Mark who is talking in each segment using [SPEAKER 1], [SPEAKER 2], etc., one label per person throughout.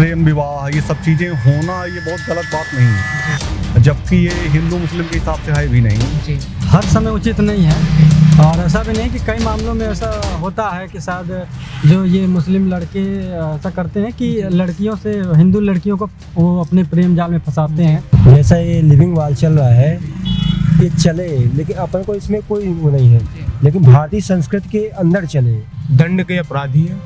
[SPEAKER 1] प्रेम विवाह ये सब चीज़ें होना ये बहुत गलत बात नहीं है। जबकि ये हिंदू मुस्लिम के हिसाब से है भी नहीं।
[SPEAKER 2] हर समय उचित नहीं है। और ऐसा भी नहीं कि कई मामलों में ऐसा होता है कि शायद जो ये मुस्लिम लड़के ऐसा करते हैं कि लड़कियों से हिंदू लड़कियों को वो अपने प्रेम जाल में फंसाते हैं।
[SPEAKER 3] जैसा ये लिविंग वाल चल रहा है ये चले लेकिन अपन को इसमें कोई वो नहीं है। लेकिन भारतीय संस्कृति के अंदर चले।
[SPEAKER 4] दंड के अपराधी है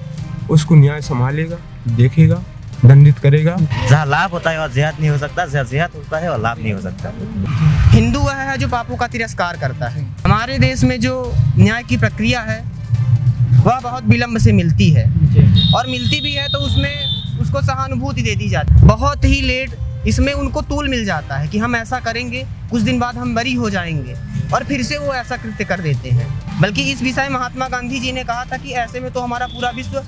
[SPEAKER 4] उसको न्याय संभालेगा देखेगा। दंडित करेगा।
[SPEAKER 5] जहाँ लाभ होता है वहाँ जिहाद नहीं हो सकता। जहाँ जिहाद होता है वहाँ लाभ नहीं हो सकता।
[SPEAKER 6] हिंदू वह है जो पापों का तिरस्कार करता है। हमारे देश में जो न्याय की प्रक्रिया है वह बहुत विलम्ब से मिलती है। और मिलती भी है तो उसमें उसको सहानुभूति दे दी जाती है। बहुत ही लेट इसमें उनको तूल मिल जाता है कि हम ऐसा करेंगे कुछ दिन बाद हम बरी हो जाएँगे। और फिर से वो ऐसा कृत्य कर देते हैं। बल्कि इस विषय महात्मा गांधी जी ने कहा था कि ऐसे में तो हमारा पूरा विश्व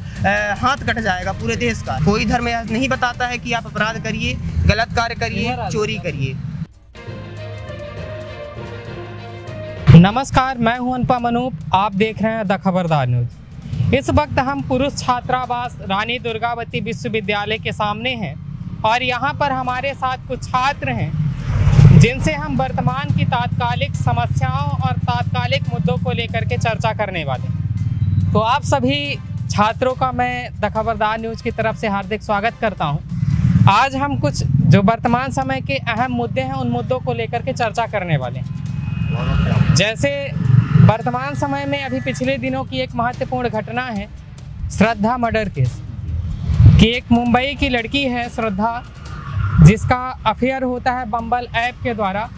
[SPEAKER 6] हाथ कट जाएगा पूरे देश का। कोई धर्म यह नहीं बताता है कि आप अपराध करिए गलत कार्य करिए चोरी करिए।
[SPEAKER 7] नमस्कार मैं हूँ अनुपम अनूप आप देख रहे हैं द खबरदार न्यूज़। इस वक्त हम पुरुष छात्रावास रानी दुर्गावती विश्वविद्यालय के सामने हैं और यहाँ पर हमारे साथ कुछ छात्र हैं। जिनसे हम वर्तमान की तात्कालिक समस्याओं और तात्कालिक मुद्दों को लेकर के चर्चा करने वाले तो आप सभी छात्रों का मैं द खबरदार न्यूज़ की तरफ़ से हार्दिक स्वागत करता हूँ। आज हम कुछ जो वर्तमान समय के अहम मुद्दे हैं, उन मुद्दों को लेकर के चर्चा करने वाले हैं। जैसे वर्तमान समय में अभी पिछले दिनों की एक महत्वपूर्ण घटना है, श्रद्धा मर्डर केस। कि एक मुंबई की लड़की है, श्रद्धा जिसका अफेयर होता है बम्बल ऐप के द्वारा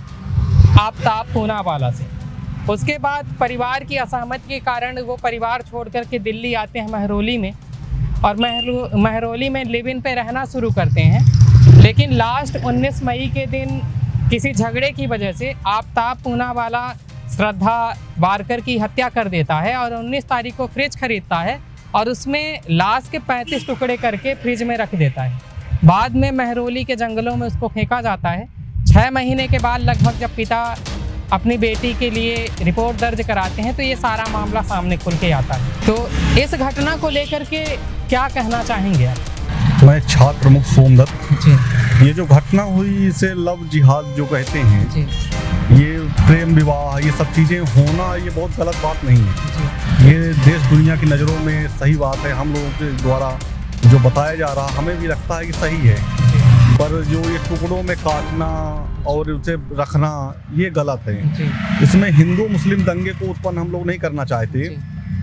[SPEAKER 7] आफ्ताब पूनावाला से। उसके बाद परिवार की असहमति के कारण वो परिवार छोड़ कर के दिल्ली आते हैं महरोली में और महरो, महरौली में लिव इन पे रहना शुरू करते हैं। लेकिन लास्ट 19 मई के दिन किसी झगड़े की वजह से आफ्ताब पूनावाला श्रद्धा वारकर की हत्या कर देता है और 19 तारीख को फ्रिज खरीदता है और उसमें लाश के 35 टुकड़े करके फ्रिज में रख देता है। बाद में महरोली के जंगलों में उसको फेंका जाता है। छः महीने के बाद लगभग जब पिता अपनी बेटी के लिए रिपोर्ट दर्ज कराते हैं तो ये सारा मामला सामने खुल के आता है। तो इस घटना को लेकर के क्या कहना चाहेंगे आप?
[SPEAKER 1] मैं छात्र प्रमुख सोमदत्त। ये जो घटना हुई इसे लव जिहाद जो कहते हैं ये प्रेम विवाह ये सब चीज़ें होना ये बहुत गलत बात नहीं है। ये देश दुनिया की नज़रों में सही बात है। हम लोगों के द्वारा जो बताया जा रहा हमें भी लगता है कि सही है। पर जो ये टुकड़ों में काटना और उसे रखना ये गलत है। इसमें हिंदू मुस्लिम दंगे को उत्पन्न हम लोग नहीं करना चाहते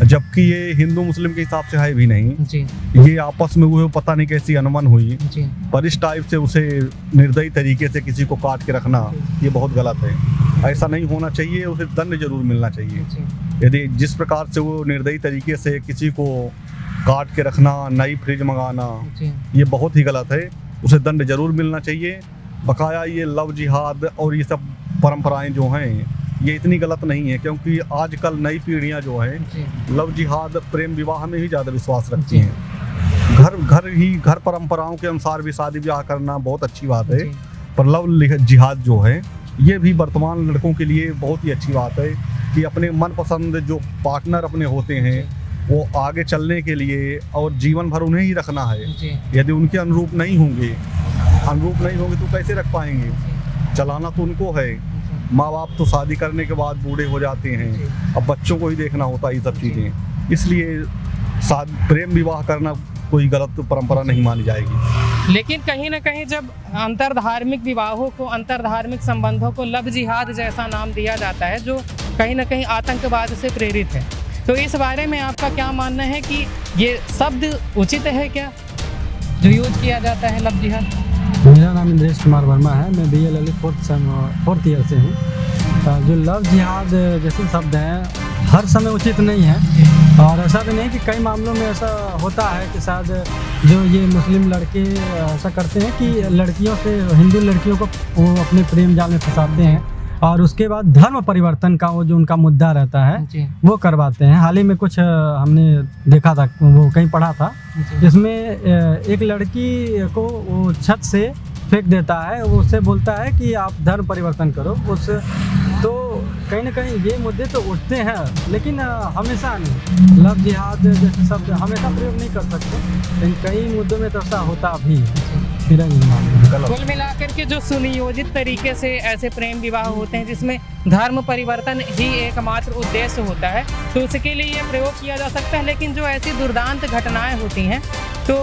[SPEAKER 1] जबकि ये हिंदू मुस्लिम के हिसाब से है भी नहीं।
[SPEAKER 7] जी।
[SPEAKER 1] ये आपस में हुए पता नहीं कैसी अनमन हुई।
[SPEAKER 7] जी।
[SPEAKER 1] पर इस टाइप से उसे निर्दयी तरीके से किसी को काट के रखना ये बहुत गलत है। ऐसा नहीं होना चाहिए उसे दंड ज़रूर मिलना चाहिए। यदि जिस प्रकार से वो निर्दयी तरीके से किसी को काट के रखना नई फ्रिज मंगाना ये बहुत ही गलत है। उसे दंड ज़रूर मिलना चाहिए। बकाया ये लव जिहाद और ये सब परंपराएँ जो हैं ये इतनी गलत नहीं है क्योंकि आजकल नई पीढ़ियाँ जो हैं लव जिहाद प्रेम विवाह में ही ज़्यादा विश्वास रखती हैं। घर घर ही घर परंपराओं के अनुसार भी शादी ब्याह करना बहुत अच्छी बात है। पर लव जिहाद जो है ये भी वर्तमान लड़कों के लिए बहुत ही अच्छी बात है कि अपने मनपसंद जो पार्टनर अपने होते हैं वो आगे चलने के लिए और जीवन भर उन्हें ही रखना है। यदि उनके अनुरूप नहीं होंगे अनुरूप नहीं होंगे तो कैसे रख पाएँगे? चलाना तो उनको है। माँ बाप तो शादी करने के बाद बूढ़े हो जाते हैं। अब बच्चों को ही देखना होता है ये सब चीज़ें। इसलिए प्रेम विवाह करना कोई गलत परंपरा नहीं मानी जाएगी।
[SPEAKER 7] लेकिन कहीं ना कहीं जब अंतर धार्मिक विवाहों को अंतर धार्मिक संबंधों को लव जिहाद जैसा नाम दिया जाता है जो कहीं ना कहीं आतंकवाद से प्रेरित है। तो इस बारे में आपका क्या मानना है कि ये शब्द उचित है क्या? जो यूज़ किया जाता है लव जिहाद।
[SPEAKER 2] मेरा नाम इंद्रेश कुमार वर्मा है। मैं B L L fourth sem fourth year से हूँ। जो लव जिहाद जैसे शब्द हैं, हर समय उचित नहीं है। और ऐसा भी नहीं कि कई मामलों में ऐसा होता है कि शायद जो ये मुस्लिम लड़के ऐसा करते हैं कि लड़कियों से, हिंदू लड़कियों को वो अपने प्रेम जाल में फंसाते हैं। और उसके बाद धर्म परिवर्तन का वो जो उनका मुद्दा रहता है वो करवाते हैं। हाल ही में कुछ हमने देखा था वो कहीं पढ़ा था।
[SPEAKER 7] जी।
[SPEAKER 2] इसमें एक लड़की को वो छत से फेंक देता है वो उससे बोलता है कि आप धर्म परिवर्तन करो। उस तो कहीं ना कहीं ये मुद्दे तो उठते हैं लेकिन हमेशा नहीं। लव जिहाद जैसे शब्द हमेशा प्रयोग नहीं कर सकते। लेकिन कई मुद्दों में तो ऐसा होता भी है।
[SPEAKER 7] कुल मिलाकर के जो सुनियोजित तरीके से ऐसे प्रेम विवाह होते हैं जिसमें धर्म परिवर्तन ही एकमात्र उद्देश्य होता है तो उसके लिए ये प्रयोग किया जा सकता है लेकिन जो ऐसी दुर्दांत घटनाएँ होती हैं तो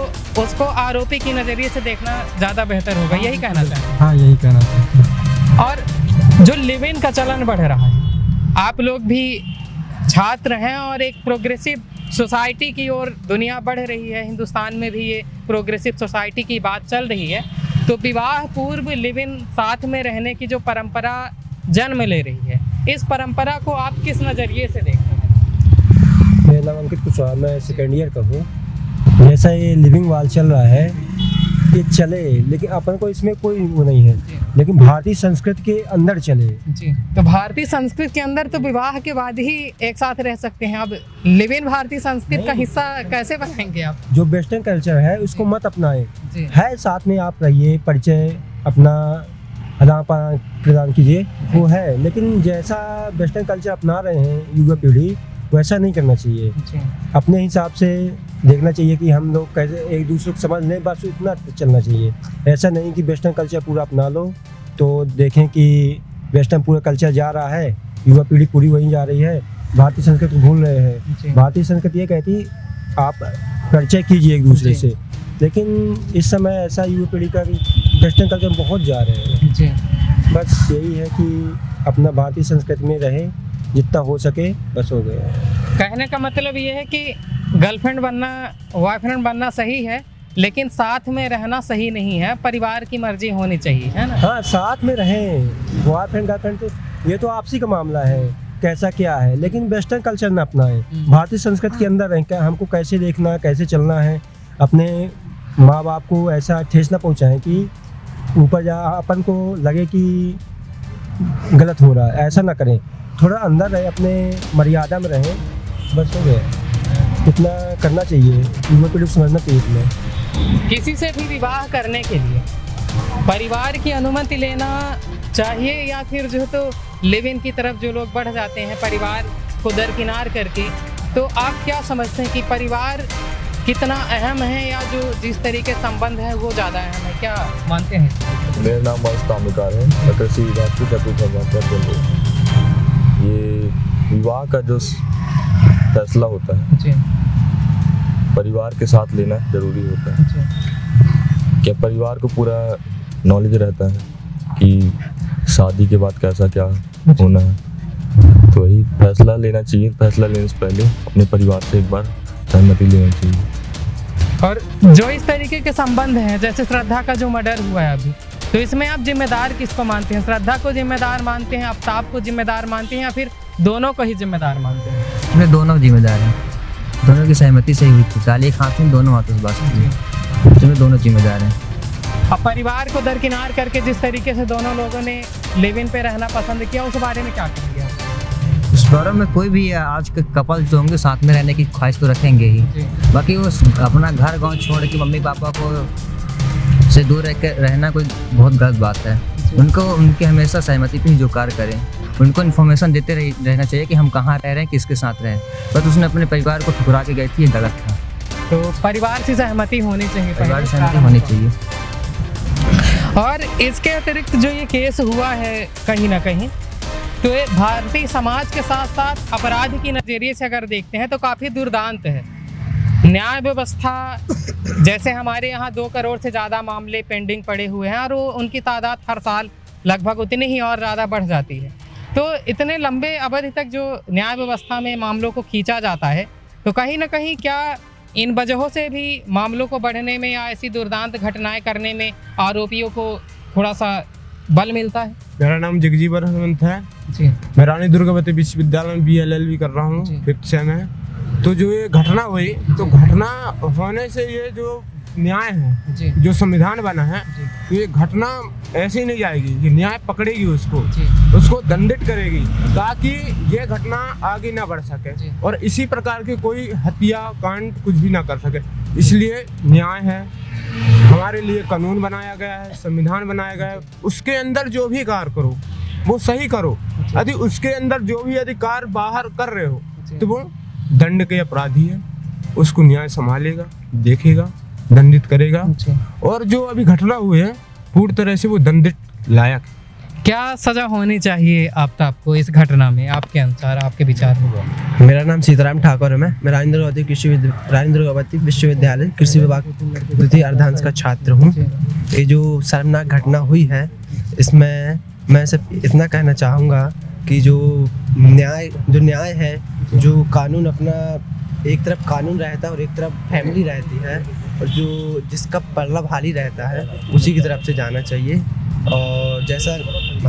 [SPEAKER 7] उसको आरोपी की नज़रिए से देखना ज़्यादा बेहतर होगा। यही कहना चाहते हैं।
[SPEAKER 2] यही कहना चाहते हैं।
[SPEAKER 7] और जो लिव इन का चलन बढ़ रहा है आप लोग भी छात्र हैं और एक प्रोग्रेसिव सोसाइटी की ओर दुनिया बढ़ रही है हिंदुस्तान में भी ये प्रोग्रेसिव सोसाइटी की बात चल रही है। तो विवाह पूर्व लिव इन साथ में रहने की जो परंपरा जन्म ले रही है इस परंपरा को आप किस नज़रिए से देखते हैं?
[SPEAKER 3] मेरा नाम अंकित कुशवाहा मैं सेकेंड ईयर का हूँ। जैसा ये लिविंग वाल चल रहा है ये चले लेकिन अपन को इसमें कोई वो नहीं है। लेकिन भारतीय संस्कृति के अंदर चले।
[SPEAKER 7] जी तो भारतीय संस्कृति के अंदर तो विवाह के बाद ही एक साथ रह सकते हैं। अब लिव इन भारतीय संस्कृति का हिस्सा कैसे बनाएँगे आप?
[SPEAKER 3] जो वेस्टर्न कल्चर है उसको मत अपनाएँ। है साथ में आप रहिए परिचय अपना आदान प्रदान प्रदान कीजिए। वो है लेकिन जैसा वेस्टर्न कल्चर अपना रहे हैं युवा पीढ़ी वैसा नहीं करना चाहिए। अपने हिसाब से देखना चाहिए कि हम लोग कैसे एक दूसरे को समझ लें बस इतना चलना चाहिए। ऐसा नहीं कि वेस्टर्न कल्चर पूरा अपना लो तो देखें कि वेस्टर्न पूरा कल्चर जा रहा है युवा पीढ़ी पूरी वहीं जा रही है भारतीय संस्कृति भूल रहे हैं। भारतीय संस्कृति ये कहती आप परिचय कीजिए एक दूसरे से। लेकिन इस समय ऐसा युवा पीढ़ी का कि वेस्टर्न कल्चर बहुत जा रहे हैं। बस यही है कि अपना भारतीय संस्कृति में रहें जितना हो सके बस हो गया।
[SPEAKER 7] कहने का मतलब ये है कि गर्लफ्रेंड बनना बॉयफ्रेंड बनना सही है लेकिन साथ में रहना सही नहीं है परिवार की मर्ज़ी होनी चाहिए है ना?
[SPEAKER 3] हाँ साथ में रहें। बॉयफ्रेंड गर्लफ्रेंड तो ये तो आपसी का मामला है कैसा क्या है लेकिन वेस्टर्न कल्चर न अपनाएँ। भारतीय संस्कृति के अंदर रहें क्या हमको कैसे देखना है कैसे चलना है अपने माँ बाप को ऐसा ठेस न पहुँचाएँ कि ऊपर जा अपन को लगे कि गलत हो रहा है ऐसा ना करें। थोड़ा अंदर रहे अपने मर्यादा में रहें बस हो गया। इतना करना चाहिए युवा पीढ़ी को समझना चाहिए इतना।
[SPEAKER 7] किसी से भी विवाह करने के लिए परिवार की अनुमति लेना चाहिए या फिर जो है तो लिव इन की तरफ़ जो लोग बढ़ जाते हैं परिवार को दरकिनार करके तो आप क्या समझते हैं कि परिवार कितना अहम है या जो जिस तरीके संबंध है वो ज़्यादा अहम है? क्या मानते हैं?
[SPEAKER 4] मेरा नाम वंश तामिकार है। मैं कृषि विभाग की चतुर्थ बोल रहा हूँ ये विवाह का जो फैसला होता है।
[SPEAKER 7] जी।
[SPEAKER 4] परिवार के साथ लेना ज़रूरी होता है।
[SPEAKER 7] जी।
[SPEAKER 4] क्या परिवार को पूरा नॉलेज रहता है कि शादी के बाद कैसा क्या होना है? तो वही फैसला लेना चाहिए फैसला लेने से पहले अपने परिवार से एक बार सहमति लेना चाहिए।
[SPEAKER 7] और जो इस तरीके के संबंध हैं जैसे श्रद्धा का जो मर्डर हुआ है अभी। तो इसमें आप जिम्मेदार किसको मानते हैं? श्रद्धा को जिम्मेदार मानते हैं आफ्ताब को जिम्मेदार मानते हैं या फिर दोनों को ही जिम्मेदार मानते हैं?
[SPEAKER 8] इसमें दोनों जिम्मेदार हैं। दोनों की सहमति से ही हुई थी। हाथ में दोनों बात की इसमें दोनों जिम्मेदार हैं।
[SPEAKER 7] अब परिवार को दरकिनार करके जिस तरीके से दोनों लोगों ने लिव इन पे रहना पसंद किया उस बारे में क्या कहेंगे?
[SPEAKER 8] इस बारे में कोई भी आज के कपल जो होंगे साथ में रहने की ख्वाहिश तो रखेंगे ही। बाकी वो अपना घर गाँव छोड़ के मम्मी पापा को से दूर रह कर रहना कोई बहुत गलत बात है। उनको उनके हमेशा सहमति पे ही जो कार्य करें। उनको इन्फॉर्मेशन देते रह, रहना चाहिए कि हम कहाँ रह रहे हैं किसके साथ रहें बस उसने अपने परिवार को ठुकरा के गई थी ये गलत था।
[SPEAKER 7] तो परिवार से सहमति होनी चाहिए
[SPEAKER 8] परिवार की सहमति होनी चाहिए।
[SPEAKER 7] और इसके अतिरिक्त जो ये केस हुआ है कहीं ना कहीं तो ये भारतीय समाज के साथ साथ अपराध की नज़रिए से अगर देखते हैं तो काफ़ी दुर्दांत है। न्याय व्यवस्था जैसे हमारे यहाँ दो करोड़ से ज़्यादा मामले पेंडिंग पड़े हुए हैं और उनकी तादाद हर साल लगभग उतनी ही और ज़्यादा बढ़ जाती है। तो इतने लंबे अवधि तक जो न्याय व्यवस्था में मामलों को खींचा जाता है तो कहीं ना कहीं क्या इन वजहों से भी मामलों को बढ़ने में या ऐसी दुर्दांत घटनाएँ करने में आरोपियों को थोड़ा सा बल मिलता है?
[SPEAKER 4] मेरा नाम जगजीवर हनुमंत है।
[SPEAKER 7] जी।
[SPEAKER 4] मैं रानी दुर्गावती विश्वविद्यालय में बी एल एल बी कर रहा हूँ फिफ्थ सेम है। तो जो ये घटना हुई तो घटना होने से ये जो न्याय है
[SPEAKER 7] जो।
[SPEAKER 4] संविधान बना है तो ये घटना ऐसी ही नहीं जाएगी ये न्याय पकड़ेगी उसको उसको दंडित करेगी ताकि ये घटना आगे ना बढ़ सके और इसी प्रकार की कोई हत्या कांड कुछ भी ना कर सके। इसलिए न्याय है हमारे लिए कानून बनाया गया है संविधान बनाया गया है। उसके अंदर जो भी कार्य करो वो सही करो।
[SPEAKER 9] यदि उसके अंदर जो भी अधिकार बाहर कर रहे हो तो वो दंड के अपराधी है उसको न्याय संभालेगा देखेगा दंडित करेगा। और जो अभी घटना हुई है पूरी तरह से वो दंडित लायक
[SPEAKER 7] क्या सजा होनी चाहिए आफ्ताब को इस घटना में? आपके अनुसार आपके विचार में
[SPEAKER 10] मेरा नाम सीताराम ठाकुर है मैं। मैं राजेंद्र गौती कृषि राजेंद्र गौवती विश्वविद्यालय कृषि विभाग द्वितीय अर्धांश का छात्र हूँ। ये जो शर्मनाक घटना हुई है इसमें मैं सिर्फ़ इतना कहना चाहूँगा कि जो न्याय जो न्याय है जो कानून अपना एक तरफ़ कानून रहता है और एक तरफ़ फैमिली रहती है और जो जिसका पल्ला भारी रहता है उसी की तरफ़ से जाना चाहिए। और जैसा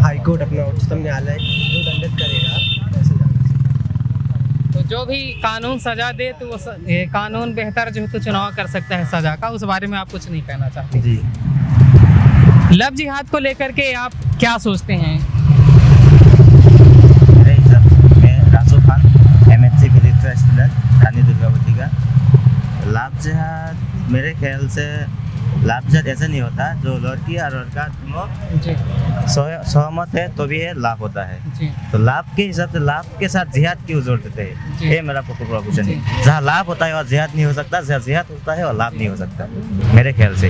[SPEAKER 10] हाईकोर्ट अपना उच्चतम न्यायालय जो दंडित करेगा वैसे जाना चाहिए।
[SPEAKER 7] तो जो भी कानून सजा दे तो वो स- ये कानून बेहतर जो है तो चुनाव कर सकता है सजा का उस बारे में आप कुछ नहीं कहना चाहते।
[SPEAKER 10] जी।
[SPEAKER 7] लव जिहाद को लेकर के आप क्या सोचते हैं
[SPEAKER 5] मेरे हिसाब से मैं Raju Khan M H C student Rani Durgavati का। लाभ जहाद मेरे ख्याल से लाभ जहाद ऐसा नहीं होता जो लड़की और लड़का दोनों सहमत है तो भी ये लाभ होता है। तो लाभ के हिसाब से लाभ के साथ जिहाद क्यों जोड़ देते हैं। ये मेरा प्रॉब्लम है। जहाँ लाभ होता है वहाँ जिहाद नहीं हो सकता जहाँ जिहाद होता है वहाँ लाभ नहीं हो सकता। मेरे ख्याल से।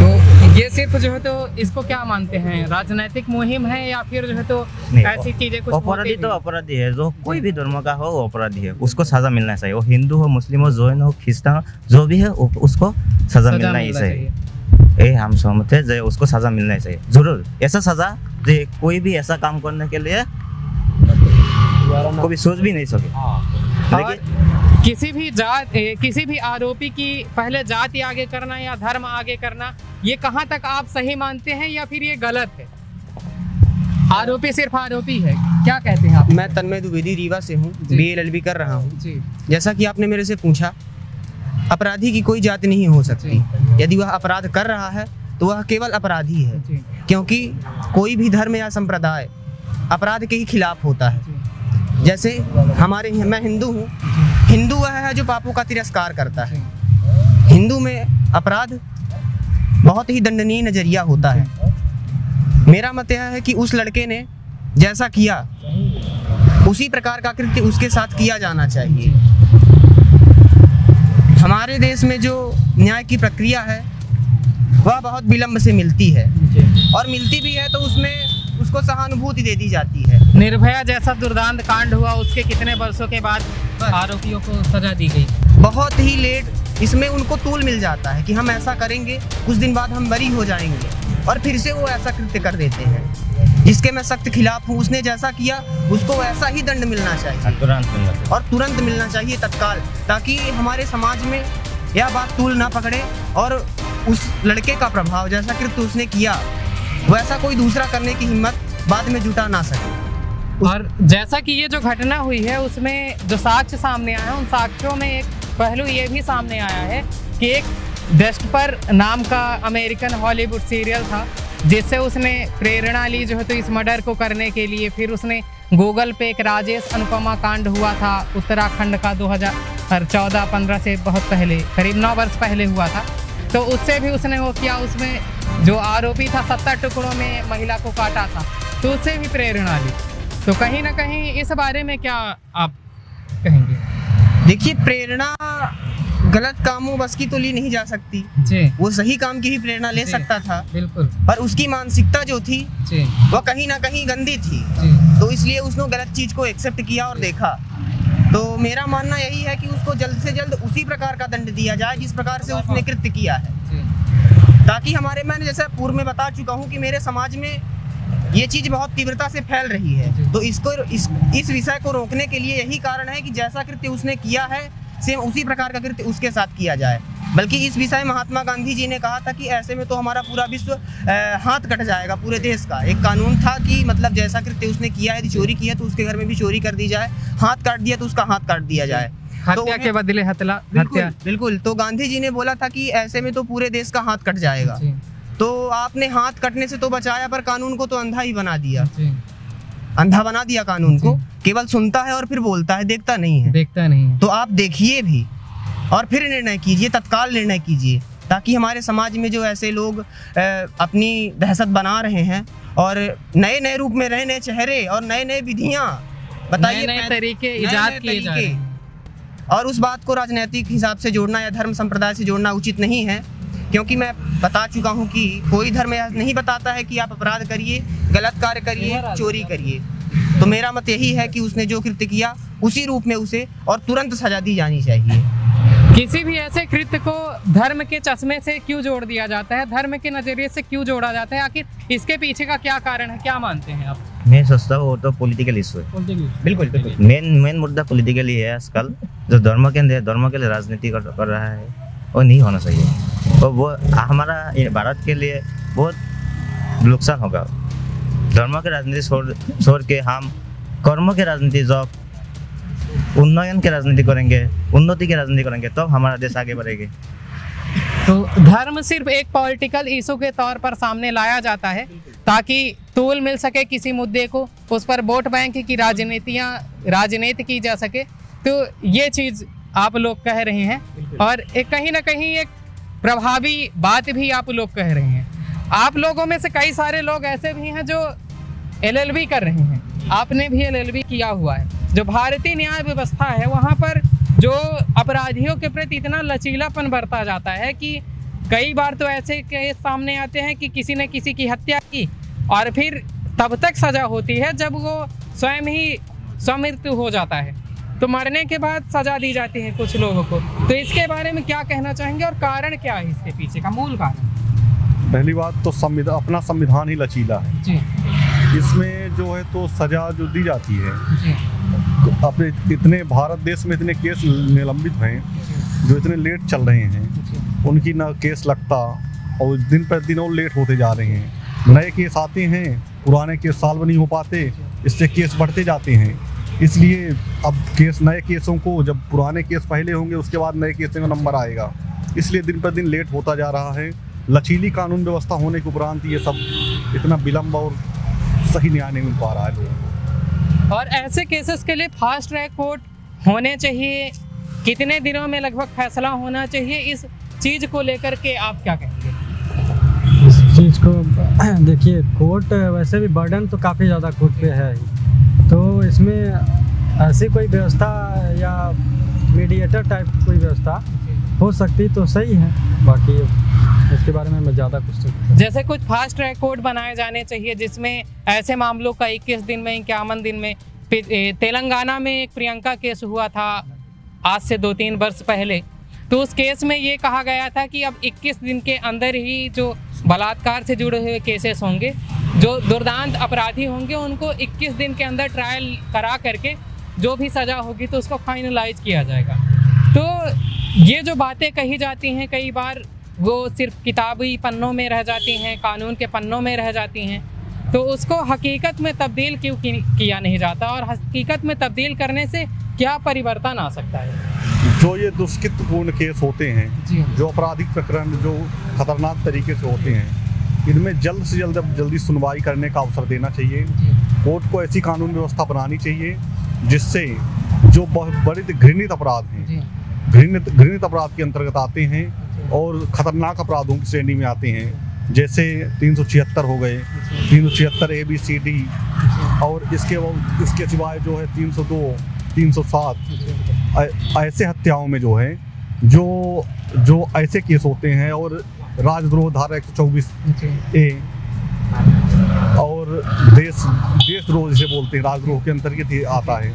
[SPEAKER 7] तो ये सिर्फ़ जो है तो इसको क्या मानते हैं? राजनीतिक मुहिम है या फिर जो है तो ऐसी चीज़ें कुछ
[SPEAKER 5] अपराधी तो अपराधी है। जो कोई भी धर्म का हो वो अपराधी है। उसको सजा मिलना चाहिए। वो हिंदू हो मुस्लिम हो जैन हो क्रिस्तान हो जो भी है उसको सजा मिलना ही चाहिए। ये हम सहमत है जो उसको सजा मिलना ही चाहिए। ज़रूर। ऐसा सजा जो कोई भी ऐसा काम करने के लिए कभी सोच भी नहीं सके। लेकिन
[SPEAKER 7] किसी भी जात किसी भी आरोपी की पहले जाति आगे करना या धर्म आगे करना ये कहाँ तक आप सही मानते हैं या फिर ये गलत है? आरोपी सिर्फ़ आरोपी है। क्या कहते हैं आप?
[SPEAKER 6] मैं तन्मय द्विवेदी रीवा से हूँ बी एल कर रहा हूँ। जैसा कि आपने मेरे से पूछा अपराधी की कोई जाति नहीं हो सकती। यदि वह अपराध कर रहा है तो वह केवल अपराधी है। क्योंकि कोई भी धर्म या संप्रदाय अपराध के ही खिलाफ होता है। जैसे हमारे मैं हिंदू हूँ। हिंदू वह है जो पापों का तिरस्कार करता है। हिंदू में अपराध बहुत ही दंडनीय नज़रिया होता है। मेरा मत यह है कि उस लड़के ने जैसा किया उसी प्रकार का कृत्य उसके साथ किया जाना चाहिए। हमारे देश में जो न्याय की प्रक्रिया है वह बहुत विलंब से मिलती है। और मिलती भी है तो उसमें उसको सहानुभूति दे दी जाती है।
[SPEAKER 7] निर्भया जैसा दुर्दांत कांड हुआ उसके कितने वर्षों के बाद आरोपियों को सजा दी गई।
[SPEAKER 6] बहुत ही लेट इसमें उनको तूल मिल जाता है कि हम ऐसा करेंगे कुछ दिन बाद हम बरी हो जाएँगे और फिर से वो ऐसा कृत्य कर देते हैं। जिसके मैं सख्त खिलाफ हूँ उसने जैसा किया उसको वैसा ही दंड मिलना चाहिए।
[SPEAKER 5] तुरंत मिलना चाहिए।
[SPEAKER 6] और तुरंत मिलना चाहिए तत्काल ताकि हमारे समाज में यह बात तूल ना पकड़े और उस लड़के का प्रभाव जैसा कृत्य उसने किया वैसा कोई दूसरा करने की हिम्मत बाद में जुटा ना सके।
[SPEAKER 7] और जैसा कि ये जो घटना हुई है, उसमें जो साक्ष्य सामने आया, उन साक्ष्यों में एक पहलू ये भी सामने आया है कि एक डस्ट पर नाम का अमेरिकन हॉलीवुड सीरियल था, जिससे उसने प्रेरणा ली जो है तो इस मर्डर को करने के लिए। फिर उसने गूगल पे एक राजेश अनुपमा कांड हुआ था, उत्तराखंड का 2014 15 से बहुत पहले, करीब नौ वर्ष पहले हुआ था। तो उससे भी उसने वो किया उसमें जो आरोपी था सत्तर टुकड़ों में महिला को काटा था तो उससे भी प्रेरणा ली। तो कहीं ना कहीं इस बारे में क्या आप कहेंगे?
[SPEAKER 6] देखिए प्रेरणा गलत कामों बस की तो ली नहीं जा सकती।
[SPEAKER 7] जी।
[SPEAKER 6] वो सही काम की भी प्रेरणा ले सकता था।
[SPEAKER 7] बिल्कुल।
[SPEAKER 6] पर उसकी मानसिकता जो थी
[SPEAKER 7] जी।
[SPEAKER 6] वह कहीं ना कहीं गंदी थी।
[SPEAKER 7] जी।
[SPEAKER 6] तो इसलिए उसने गलत चीज़ को एक्सेप्ट किया और देखा। तो मेरा मानना यही है कि उसको जल्द से जल्द उसी प्रकार का दंड दिया जाए जिस प्रकार से उसने कृत्य किया है। ताकि हमारे मैंने जैसे पूर्व में बता चुका हूँ कि मेरे समाज में ये चीज़ बहुत तीव्रता से फैल रही है। तो इसको इस इस विषय को रोकने के लिए यही कारण है कि जैसा कृत्य उसने किया है सेम उसी प्रकार का कृत्य उसके साथ किया जाए। बल्कि इस विषय महात्मा गांधी जी ने कहा था कि ऐसे में तो हमारा पूरा विश्व हाथ कट जाएगा पूरे देश का। एक कानून था कि मतलब जैसा कृत्य उसने किया है चोरी किया तो उसके घर में भी चोरी कर दी जाए हाथ काट दिया तो उसका हाथ काट दिया जाए।
[SPEAKER 7] हत्या
[SPEAKER 6] उन्हें-
[SPEAKER 7] के बदले हतला
[SPEAKER 6] बिल्कुल
[SPEAKER 7] हत्या।
[SPEAKER 6] बिल्कुल। तो गांधी जी ने बोला था कि ऐसे में तो पूरे देश का हाथ कट जाएगा। तो आपने हाथ कटने से तो बचाया पर कानून को तो अंधा ही बना दिया। अंधा बना दिया कानून को। केवल सुनता है और फिर बोलता है देखता नहीं है।
[SPEAKER 7] देखता नहीं है।
[SPEAKER 6] तो आप देखिए भी और फिर निर्णय कीजिए तत्काल निर्णय कीजिए ताकि हमारे समाज में जो ऐसे लोग अपनी दहशत बना रहे हैं और नए नए रूप में नए नए चेहरे और नए नए विधियाँ बताइए
[SPEAKER 7] नए-नए तरीके इजाद किए जा रहे हैं।
[SPEAKER 6] और उस बात को राजनीतिक हिसाब से जोड़ना या धर्म संप्रदाय से जोड़ना उचित नहीं है क्योंकि मैं बता चुका हूँ कि कोई धर्म यह नहीं बताता है कि आप अपराध करिए गलत कार्य करिए चोरी करिए। तो मेरा मत यही है कि उसने जो कृत्य किया उसी रूप में उसे और तुरंत सजा दी जानी चाहिए।
[SPEAKER 7] किसी भी ऐसे कृत्य को धर्म के चश्मे से क्यों जोड़ दिया जाता है धर्म के नज़रिए से क्यों जोड़ा जाता है आखिर इसके पीछे का क्या कारण है क्या मानते हैं आप?
[SPEAKER 5] मैं सोचता हूँ वो तो पॉलिटिकल इशू है
[SPEAKER 6] बिल्कुल बिल्कुल
[SPEAKER 5] मेन मेन मुद्दा पॉलिटिकल ही है आजकल जो धर्म के अंदर धर्म के लिए राजनीति कर, कर रहा है वो नहीं होना चाहिए और वो हमारा भारत के लिए बहुत नुकसान होगा धर्म के राजनीति छोड़ छोड़ के हम कर्म के राजनीति जब उन्नयन के राजनीति करेंगे उन्नति के राजनीति करेंगे तब तो हमारा देश आगे बढ़ेगा
[SPEAKER 7] तो धर्म सिर्फ़ एक पॉलिटिकल इशू के तौर पर सामने लाया जाता है। ताकि तूल मिल सके किसी मुद्दे को उस पर वोट बैंक की राजनीतियाँ राजनीति की जा सके। तो ये चीज़ आप लोग कह रहे हैं और एक कहीं ना कहीं एक प्रभावी बात भी आप लोग कह रहे हैं। आप लोगों में से कई सारे लोग ऐसे भी हैं जो एलएलबी कर रहे हैं। आपने भी एलएलबी किया हुआ है। जो भारतीय न्याय व्यवस्था है वहाँ पर जो अपराधियों के प्रति इतना लचीलापन बरता जाता है कि कई बार तो ऐसे केस सामने आते हैं कि किसी ने किसी की हत्या की और फिर तब तक सजा होती है जब वो स्वयं ही स्वमृत्यु हो जाता है। तो मरने के बाद सजा दी जाती है कुछ लोगों को। तो इसके बारे में क्या कहना चाहेंगे और कारण क्या है इसके पीछे का मूल कारण?
[SPEAKER 1] पहली बात तो संविधान अपना संविधान ही लचीला है।
[SPEAKER 7] जी।
[SPEAKER 1] इसमें जो है तो सजा जो दी जाती है
[SPEAKER 7] जी।
[SPEAKER 1] अपने इतने भारत देश में इतने केस निलंबित हैं जो इतने लेट चल रहे हैं उनकी ना केस लगता और दिन पर दिन और लेट होते जा रहे हैं। नए केस आते हैं पुराने केस सॉल्व नहीं हो पाते इससे केस बढ़ते जाते हैं। इसलिए अब केस नए केसों को जब पुराने केस पहले होंगे उसके बाद नए केसों का नंबर आएगा। इसलिए दिन पर दिन लेट होता जा रहा है। लचीली कानून व्यवस्था होने के उपरांत ये सब इतना विलम्ब और सही न्याय नहीं मिल पा रहा है लोगों को।
[SPEAKER 7] और ऐसे केसेस के लिए फास्ट ट्रैक कोर्ट होने चाहिए। कितने दिनों में लगभग फैसला होना चाहिए? इस चीज़ को लेकर के आप क्या कहेंगे?
[SPEAKER 2] इस चीज़ को देखिए, कोर्ट, वैसे भी बर्डन तो काफ़ी ज़्यादा कोर्ट पे है तो इसमें ऐसी कोई व्यवस्था या मीडिएटर टाइप कोई व्यवस्था हो सकती तो सही है। बाकी इसके बारे में मैं ज़्यादा कुछ तो
[SPEAKER 7] जैसे कुछ फास्ट ट्रैक कोर्ट बनाए जाने चाहिए, जिसमें ऐसे मामलों का 21 दिन में, इक्यावन दिन में तेलंगाना में एक प्रियंका केस हुआ था आज से दो तीन वर्ष पहले। तो उस केस में ये कहा गया था कि अब 21 दिन के अंदर ही जो बलात्कार से जुड़े हुए केसेस होंगे, जो दुर्दांत अपराधी होंगे, उनको 21 दिन के अंदर ट्रायल करा करके जो भी सज़ा होगी तो उसको फाइनलाइज किया जाएगा। तो ये जो बातें कही जाती हैं, कई बार वो सिर्फ़ किताबी पन्नों में रह जाती हैं, कानून के पन्नों में रह जाती हैं तो उसको हकीकत में तब्दील क्यों किया नहीं जाता? और हकीकत में तब्दील करने से क्या परिवर्तन आ सकता है?
[SPEAKER 1] जो ये दुष्कृतपूर्ण केस होते हैं
[SPEAKER 7] जो
[SPEAKER 1] आपराधिक प्रकरण जो खतरनाक तरीके से होते हैं इनमें जल्द से जल्द जल्दी सुनवाई करने का अवसर देना चाहिए। कोर्ट को ऐसी कानून व्यवस्था बनानी चाहिए जिससे जो बहुत बड़े घृणित अपराध हैं घृणित घृणित अपराध के अंतर्गत आते हैं और खतरनाक अपराधों की श्रेणी में आते हैं जैसे तीन सौ छिहत्तर हो गए तीन सौ छिहत्तर ए बी सी डी और इसके इसके सिवाय जो है तीन सौ दो तीन सौ सात। ऐसे हत्याओं में जो है जो जो ऐसे केस होते हैं और राजद्रोह धारा एक सौ चौबीस ए और देश देशद्रोह जिसे बोलते हैं राजद्रोह के अंतर्गत ये आता है।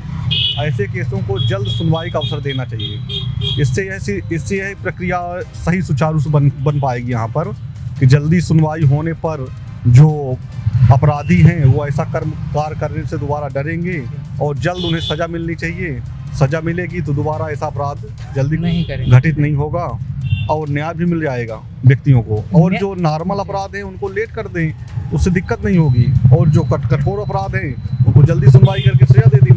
[SPEAKER 1] ऐसे केसों को जल्द सुनवाई का अवसर देना चाहिए। इससे ऐसी इससे यह प्रक्रिया सही सुचारू से बन बन पाएगी यहाँ पर कि जल्दी सुनवाई होने पर जो अपराधी हैं वो ऐसा कर्म कार्य करने से दोबारा डरेंगे और जल्द उन्हें सजा मिलनी चाहिए। सजा मिलेगी तो दोबारा ऐसा अपराध जल्दी
[SPEAKER 7] नहीं करेंगे।
[SPEAKER 1] घटित नहीं होगा और न्याय भी मिल जाएगा व्यक्तियों को। और जो नॉर्मल अपराध हैं उनको लेट कर दें उससे दिक्कत नहीं होगी। और जो कट कठोर अपराध हैं उनको जल्दी सुनवाई करके सजा दे चाहिए